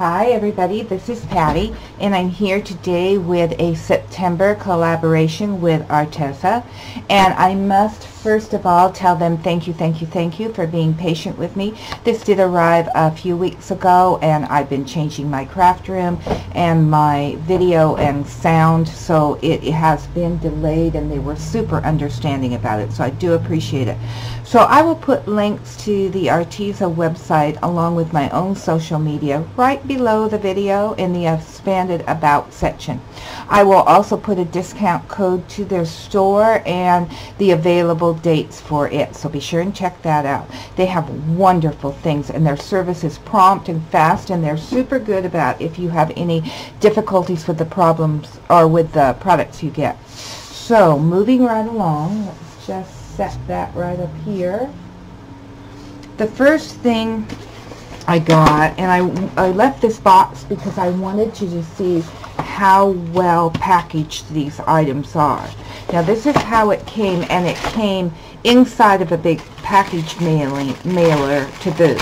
Hi everybody, this is Patty and I'm here today with a September collaboration with Arteza. And I must first of all tell them thank you, thank you, thank you for being patient with me. This did arrive a few weeks ago and I've been changing my craft room and my video and sound so it, it has been delayed and they were super understanding about it so I do appreciate it. So I will put links to the Arteza website along with my own social media right below the video in the expanded about section. I will also put a discount code to their store and the available dates for it. So be sure and check that out. They have wonderful things and their service is prompt and fast and they're super good about if you have any difficulties with the problems or with the products you get. So moving right along, let's just set that right up here. The first thing I got, and I, I left this box because I wanted to just see how well packaged these items are. Now this is how it came, and it came inside of a big package mailing, mailer to boot.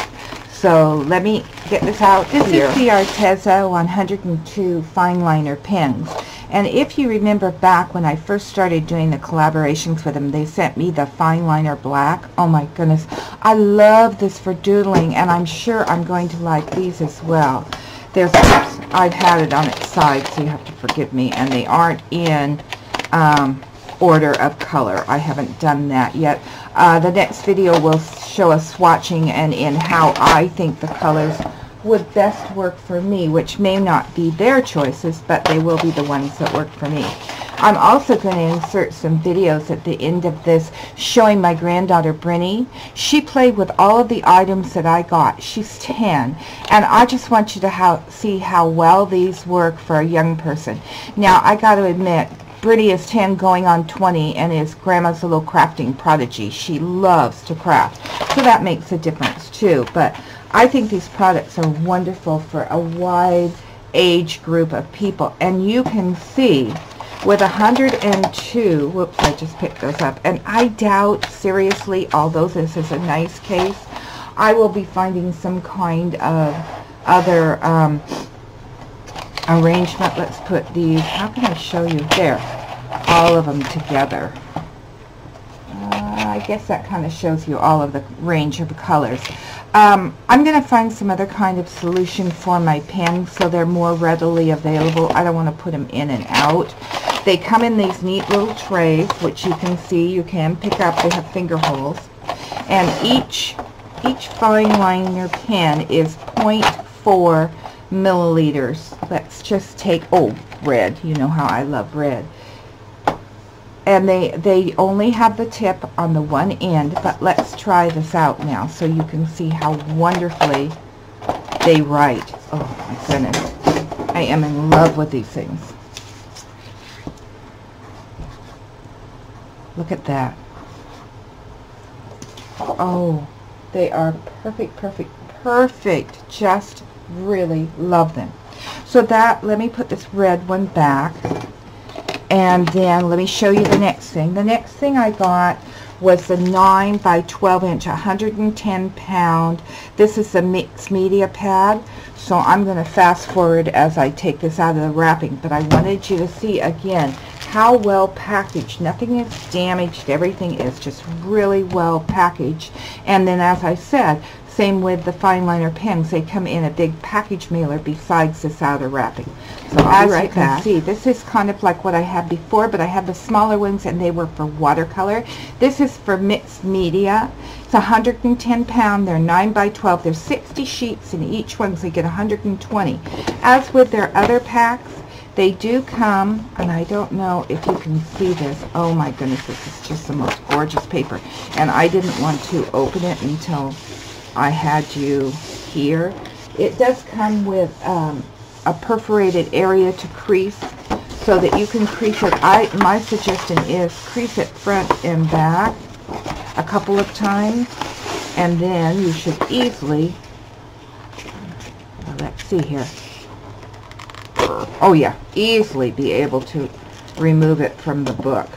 So let me get this out This here. is the Arteza 102 fine liner pens. And if you remember back when I first started doing the collaborations with them, they sent me the fine liner black. Oh my goodness. I love this for doodling and I'm sure I'm going to like these as well. There's, I've had it on its side so you have to forgive me and they aren't in um, order of color. I haven't done that yet. Uh, the next video will show us swatching and in how I think the colors would best work for me, which may not be their choices, but they will be the ones that work for me. I'm also going to insert some videos at the end of this showing my granddaughter Brinny. She played with all of the items that I got. She's 10 and I just want you to how, see how well these work for a young person. Now I got to admit Brinny is 10 going on 20 and is grandma's little crafting prodigy. She loves to craft. So that makes a difference too. But I think these products are wonderful for a wide age group of people. And you can see with 102, whoops, I just picked those up. And I doubt, seriously, although this is a nice case, I will be finding some kind of other um, arrangement. Let's put these, how can I show you? There, all of them together. I guess that kind of shows you all of the range of colors. Um, I'm going to find some other kind of solution for my pens so they're more readily available. I don't want to put them in and out. They come in these neat little trays, which you can see you can pick up. They have finger holes. And each, each fine liner pen is 0.4 milliliters. Let's just take, oh, red. You know how I love red and they they only have the tip on the one end but let's try this out now so you can see how wonderfully they write. Oh my goodness. I am in love with these things. Look at that. Oh they are perfect perfect perfect. Just really love them. So that let me put this red one back and then let me show you the next thing. The next thing I got was the 9 by 12 inch, 110 pound. This is the mixed media pad. So I'm going to fast forward as I take this out of the wrapping. But I wanted you to see again how well packaged. Nothing is damaged. Everything is just really well packaged. And then as I said, same with the fine liner pens. They come in a big package mailer besides this outer wrapping. So oh, as right you can back. see, this is kind of like what I had before, but I had the smaller ones and they were for watercolor. This is for mixed media. It's 110 pound. They're 9 by 12. There's 60 sheets in each one, so you get 120. As with their other packs, they do come, and I don't know if you can see this. Oh my goodness, this is just the most gorgeous paper. And I didn't want to open it until I had you here. It does come with um, a perforated area to crease so that you can crease it. I My suggestion is crease it front and back a couple of times and then you should easily, let's see here, oh yeah, easily be able to remove it from the book.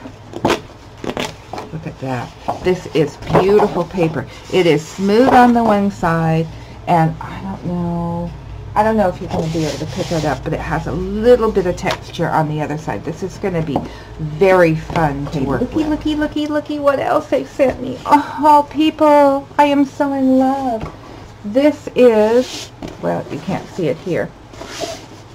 Look at that. This is beautiful paper. It is smooth on the one side, and I don't know. I don't know if you're going to be able to pick it up, but it has a little bit of texture on the other side. This is going to be very fun to work looky, with. Looky, looky, looky, what else they sent me. Oh, people, I am so in love. This is, well, you can't see it here.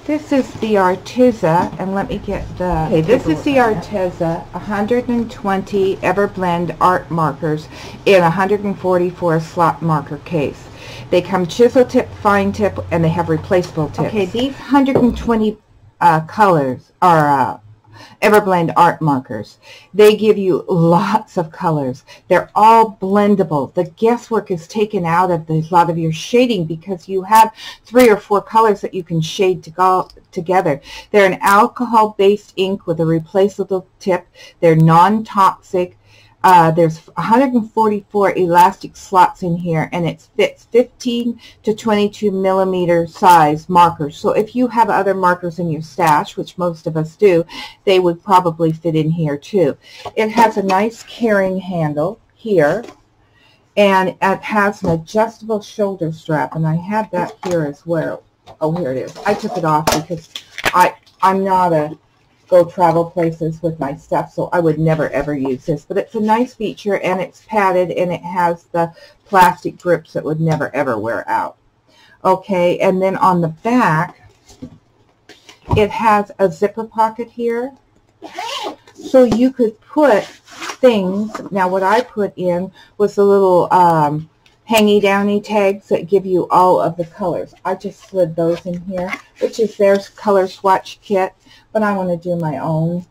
This is the Arteza, and let me get the, okay, this is the Arteza 120 Everblend art markers in 144 slot marker case. They come chisel tip, fine tip, and they have replaceable tips. Okay, these 120 uh, colors are uh, Everblend art markers. They give you lots of colors. They're all blendable. The guesswork is taken out of a lot of your shading because you have three or four colors that you can shade to go together. They're an alcohol-based ink with a replaceable tip. They're non-toxic. Uh, there's 144 elastic slots in here and it fits 15 to 22 millimeter size markers. So if you have other markers in your stash, which most of us do, they would probably fit in here too. It has a nice carrying handle here and it has an adjustable shoulder strap and I have that here as well. Oh, here it is. I took it off because I, I'm not a go travel places with my stuff, so I would never ever use this. But it's a nice feature, and it's padded, and it has the plastic grips that would never ever wear out. Okay, and then on the back, it has a zipper pocket here. So you could put things, now what I put in was the little um, hangy downy tags that give you all of the colors. I just slid those in here, which is their color swatch kit but I want to do my own.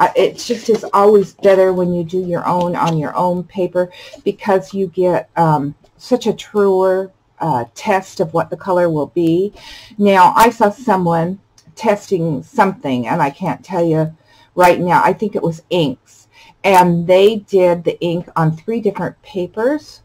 I, it's just is always better when you do your own on your own paper because you get um, such a truer uh, test of what the color will be. Now, I saw someone testing something, and I can't tell you right now. I think it was inks. And they did the ink on three different papers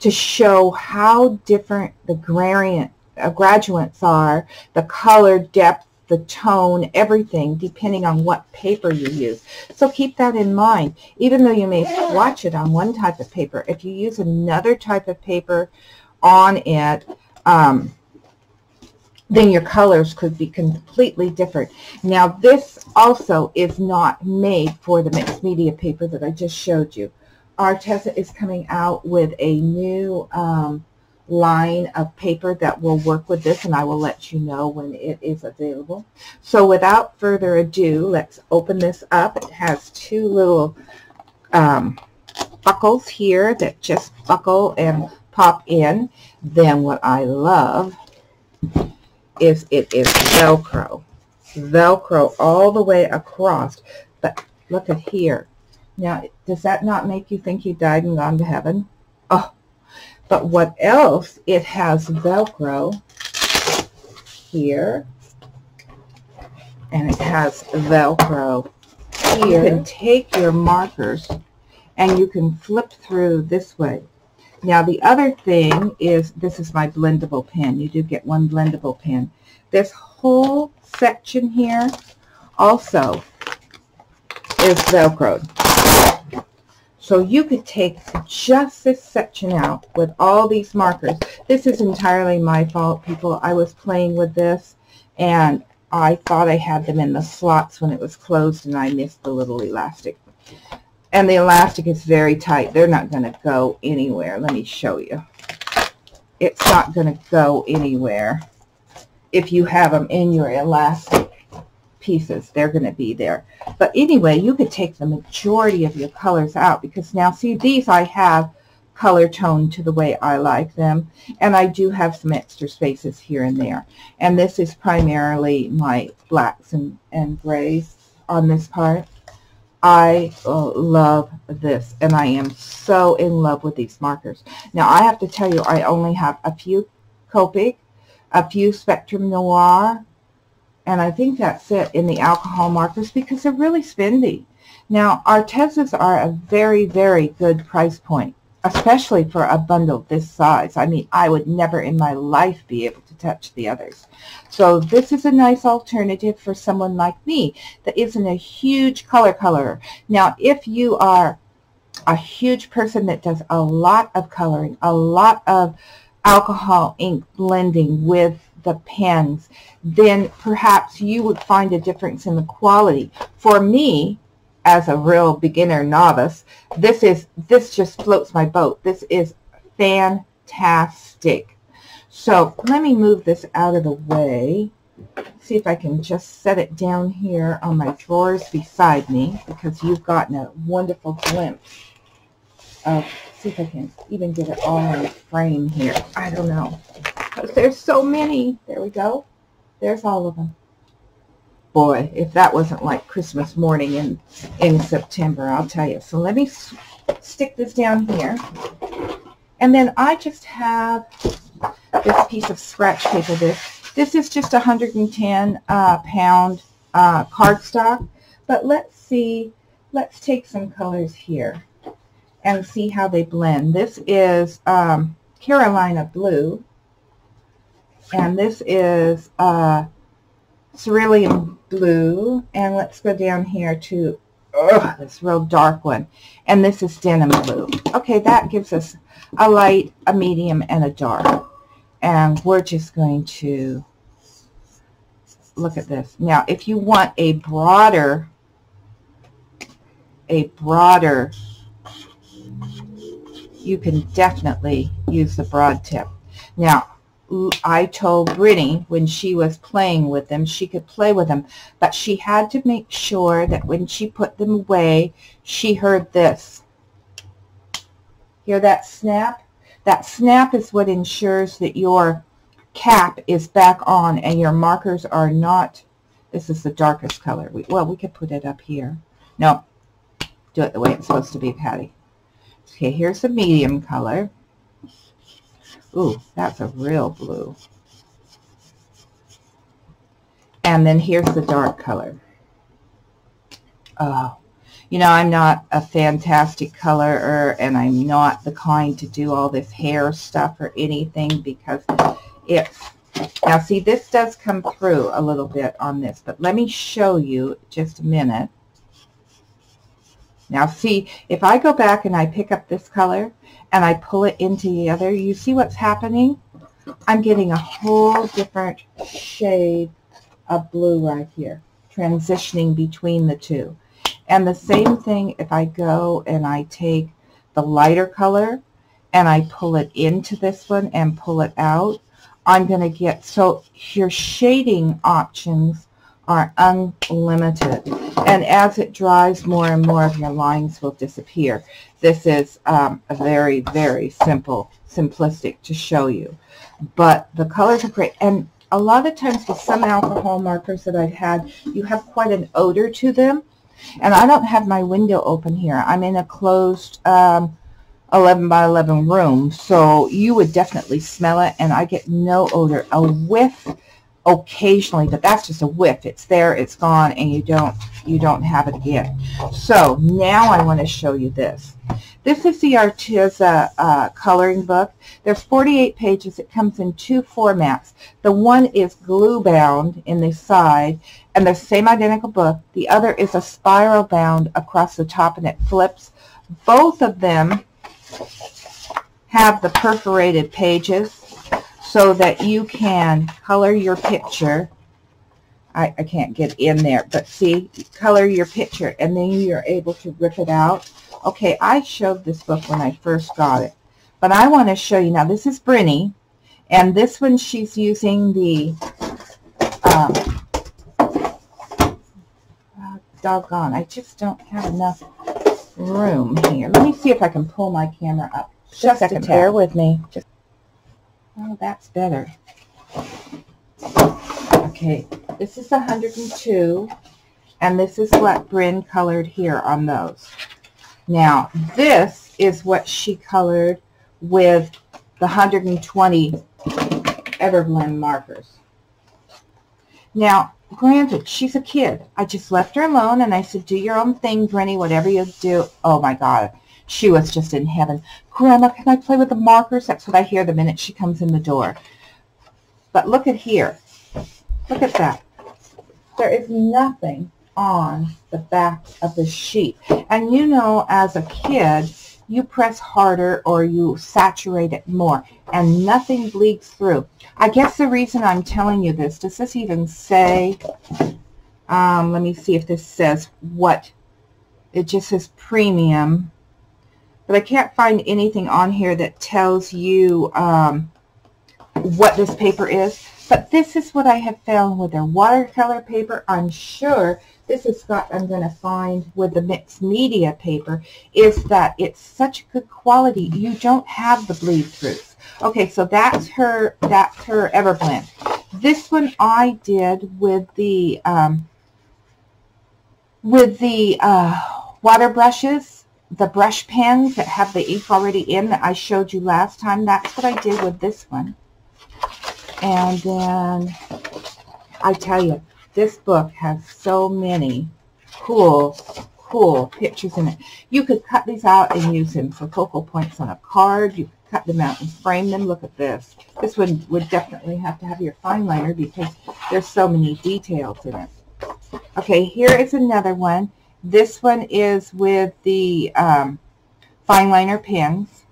to show how different the gradient, uh, gradients are, the color depth, the tone, everything, depending on what paper you use. So keep that in mind. Even though you may swatch it on one type of paper, if you use another type of paper on it, um, then your colors could be completely different. Now, this also is not made for the mixed media paper that I just showed you. Arteza is coming out with a new um, line of paper that will work with this and I will let you know when it is available. So without further ado, let's open this up. It has two little um, buckles here that just buckle and pop in. Then what I love is it is Velcro. Velcro all the way across. But look at here. Now, does that not make you think you died and gone to heaven? Oh, but what else? It has Velcro here. And it has Velcro here. You can take your markers and you can flip through this way. Now the other thing is, this is my blendable pen. You do get one blendable pen. This whole section here also is Velcroed. So you could take just this section out with all these markers. This is entirely my fault, people. I was playing with this, and I thought I had them in the slots when it was closed, and I missed the little elastic. And the elastic is very tight. They're not going to go anywhere. Let me show you. It's not going to go anywhere if you have them in your elastic pieces. They're going to be there. But anyway, you could take the majority of your colors out because now, see, these I have color toned to the way I like them. And I do have some extra spaces here and there. And this is primarily my blacks and, and grays on this part. I love this, and I am so in love with these markers. Now, I have to tell you, I only have a few Copic, a few Spectrum Noir, and I think that's it in the alcohol markers because they're really spendy. Now, Artezas are a very, very good price point, especially for a bundle this size. I mean, I would never in my life be able to touch the others. So this is a nice alternative for someone like me that isn't a huge color colorer. Now, if you are a huge person that does a lot of coloring, a lot of alcohol ink blending with the pens, then perhaps you would find a difference in the quality. For me, as a real beginner novice, this is this just floats my boat. This is fantastic. So let me move this out of the way. See if I can just set it down here on my drawers beside me because you've gotten a wonderful glimpse of, see if I can even get it all in frame here. I don't know. Because there's so many. There we go. There's all of them boy, if that wasn't like Christmas morning in, in September, I'll tell you. So let me stick this down here. And then I just have this piece of scratch paper. This, this is just 110 uh, pound uh, cardstock. But let's see, let's take some colors here and see how they blend. This is um, Carolina Blue. And this is uh, cerulean blue. And let's go down here to ugh, this real dark one. And this is denim blue. Okay, that gives us a light, a medium, and a dark. And we're just going to look at this. Now, if you want a broader, a broader, you can definitely use the broad tip. Now, I told Brittany when she was playing with them, she could play with them, but she had to make sure that when she put them away, she heard this. Hear that snap? That snap is what ensures that your cap is back on and your markers are not, this is the darkest color. We, well, we could put it up here. No, do it the way it's supposed to be, Patty. Okay, here's the medium color. Ooh, that's a real blue. And then here's the dark color. Oh, you know, I'm not a fantastic colorer and I'm not the kind to do all this hair stuff or anything because it's, now see, this does come through a little bit on this, but let me show you just a minute. Now see, if I go back and I pick up this color and I pull it into the other, you see what's happening? I'm getting a whole different shade of blue right here, transitioning between the two. And the same thing if I go and I take the lighter color and I pull it into this one and pull it out, I'm going to get, so your shading options are unlimited. And as it dries, more and more of your lines will disappear. This is um, a very, very simple, simplistic to show you. But the colors are great. And a lot of times with some alcohol markers that I've had, you have quite an odor to them. And I don't have my window open here. I'm in a closed um, 11 by 11 room. So you would definitely smell it. And I get no odor. A whiff occasionally, but that's just a whiff. It's there, it's gone, and you don't you don't have it again. So now I want to show you this. This is the Arteza uh, coloring book. There's 48 pages. It comes in two formats. The one is glue bound in the side, and the same identical book. The other is a spiral bound across the top, and it flips. Both of them have the perforated pages so that you can color your picture. I, I can't get in there, but see, color your picture, and then you're able to rip it out. Okay, I showed this book when I first got it, but I want to show you now. This is Brinny, and this one she's using the um, uh, doggone. I just don't have enough room here. Let me see if I can pull my camera up. Just, just a second. Bear with me. Just Oh, that's better. Okay, this is 102, and this is what Bryn colored here on those. Now, this is what she colored with the 120 Everblend markers. Now, granted, she's a kid. I just left her alone, and I said, do your own thing, Brenny, whatever you do. Oh, my God. She was just in heaven. Grandma, can I play with the markers? That's what I hear the minute she comes in the door. But look at here. Look at that. There is nothing on the back of the sheet. And you know, as a kid, you press harder or you saturate it more and nothing bleeds through. I guess the reason I'm telling you this, does this even say, um, let me see if this says what, it just says premium, but I can't find anything on here that tells you um, what this paper is. But this is what I have found with their watercolor paper. I'm sure this is what I'm going to find with the mixed media paper is that it's such good quality. You don't have the bleed throughs. Okay, so that's her, that's her Everblend. This one I did with the, um, with the uh, water brushes, the brush pens that have the ink already in that I showed you last time. That's what I did with this one. And then I tell you, this book has so many cool, cool pictures in it. You could cut these out and use them for focal points on a card. You could cut them out and frame them. Look at this. This one would definitely have to have your fine liner because there's so many details in it. Okay, here is another one. This one is with the um, fine liner pins.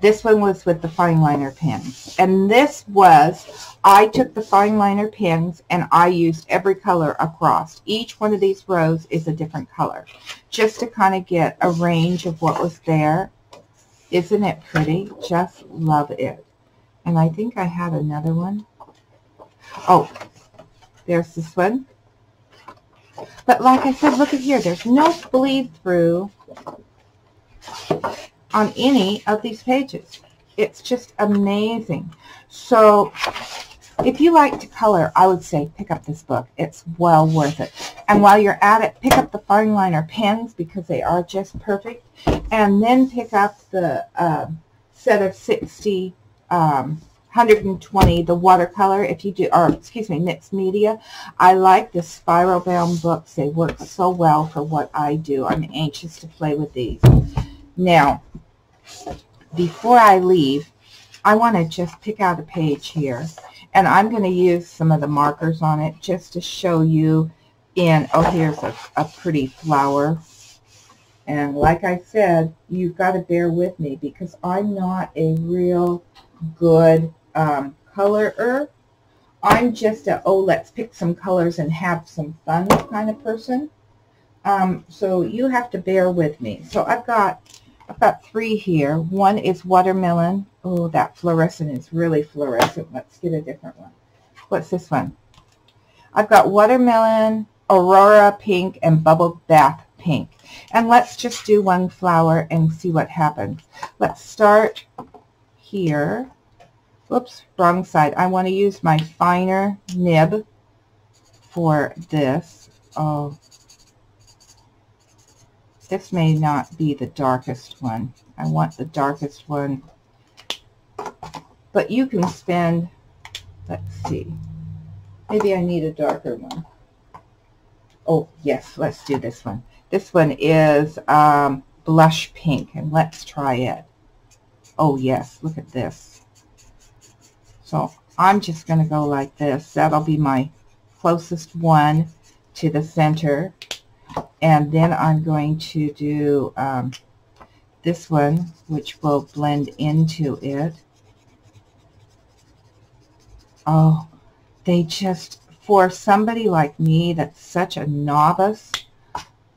This one was with the fine liner pins. And this was, I took the fine liner pins and I used every color across. Each one of these rows is a different color. Just to kind of get a range of what was there. Isn't it pretty? Just love it. And I think I had another one. Oh, there's this one. But like I said, look at here. There's no bleed through on any of these pages. It's just amazing. So if you like to color, I would say pick up this book. It's well worth it. And while you're at it, pick up the fine liner pens because they are just perfect. And then pick up the uh, set of 60, um, 120, the watercolor, if you do, or excuse me, mixed media. I like the spiral bound books. They work so well for what I do. I'm anxious to play with these. Now, before I leave, I want to just pick out a page here. And I'm going to use some of the markers on it just to show you in, oh, here's a, a pretty flower. And like I said, you've got to bear with me because I'm not a real good um, colorer. I'm just a, oh, let's pick some colors and have some fun kind of person. Um, so you have to bear with me. So I've got I've got three here. One is watermelon. Oh, that fluorescent is really fluorescent. Let's get a different one. What's this one? I've got watermelon, aurora pink, and bubble bath pink. And let's just do one flower and see what happens. Let's start here. Whoops, wrong side. I want to use my finer nib for this. Oh, this may not be the darkest one. I want the darkest one. But you can spend, let's see, maybe I need a darker one. Oh, yes, let's do this one. This one is um, blush pink, and let's try it. Oh, yes, look at this. So I'm just going to go like this. That'll be my closest one to the center. And then I'm going to do um, this one which will blend into it. Oh they just for somebody like me that's such a novice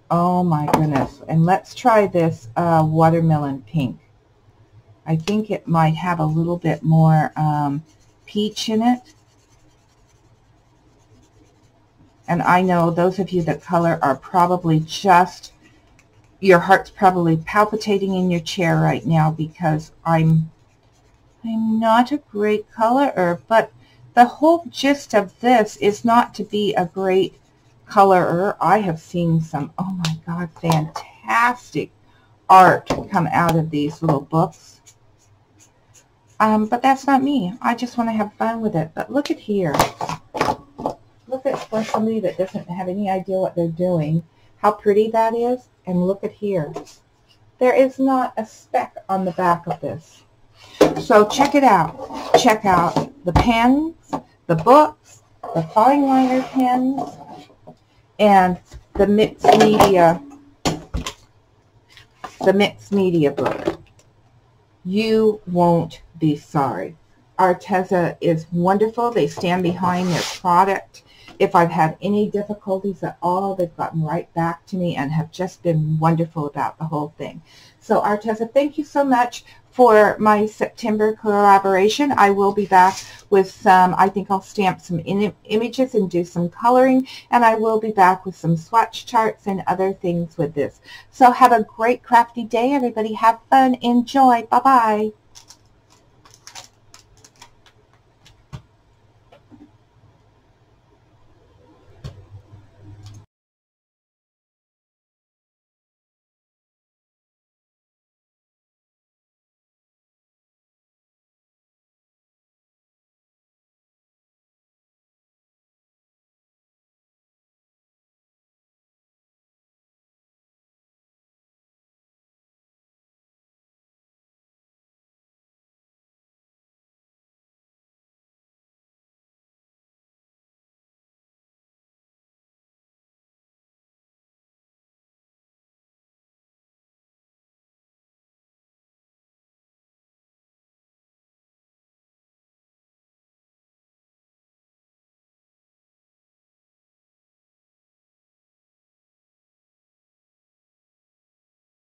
oh my goodness. And let's try this uh, watermelon pink I think it might have a little bit more um, peach in it And I know those of you that color are probably just, your heart's probably palpitating in your chair right now because I'm, I'm not a great colorer, but the whole gist of this is not to be a great colorer. I have seen some, oh my God, fantastic art come out of these little books. Um, but that's not me. I just want to have fun with it. But look at here look at for somebody that doesn't have any idea what they're doing, how pretty that is. And look at here. There is not a speck on the back of this. So check it out. Check out the pens, the books, the fine liner pens, and the mixed media the mixed media book. You won't be sorry. Arteza is wonderful. They stand behind their product. If I've had any difficulties at all, they've gotten right back to me and have just been wonderful about the whole thing. So Arteza, thank you so much for my September collaboration. I will be back with some, I think I'll stamp some images and do some coloring, and I will be back with some swatch charts and other things with this. So have a great crafty day, everybody. Have fun. Enjoy. Bye-bye.